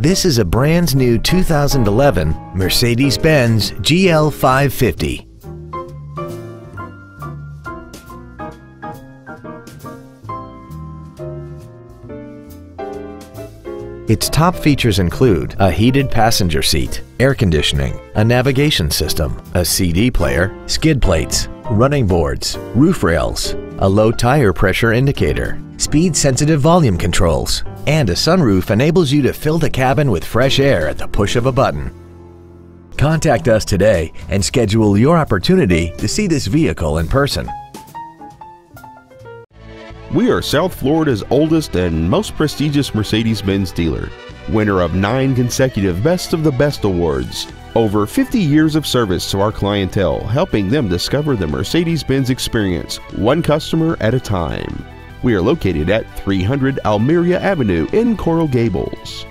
This is a brand new 2011 Mercedes-Benz GL 550. Its top features include a heated passenger seat, air conditioning, a navigation system, a CD player, skid plates, running boards, roof rails, a low tire pressure indicator, speed-sensitive volume controls, and a sunroof enables you to fill the cabin with fresh air at the push of a button. Contact us today and schedule your opportunity to see this vehicle in person. We are South Florida's oldest and most prestigious Mercedes Benz dealer, winner of nine consecutive Best of the Best awards. Over 50 years of service to our clientele, helping them discover the Mercedes Benz experience, one customer at a time. We are located at 300 Almeria Avenue in Coral Gables.